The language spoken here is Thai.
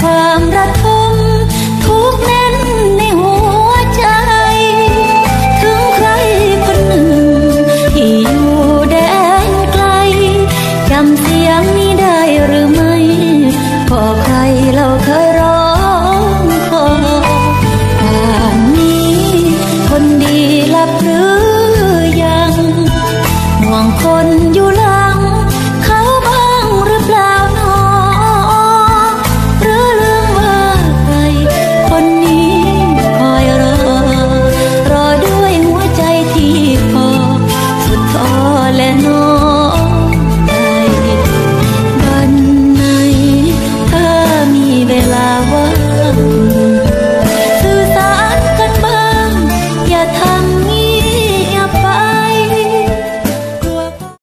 ความระทมทุกแน่นในหัวใจ ถึงใครคนหนึ่ง ที่อยู่แดนไกลจำเสียงนี้ได้หรือไม่ก็ใครเราเคยร้องขอป่านนี้ คนดีหลับหรือยังห่วงคนอยู่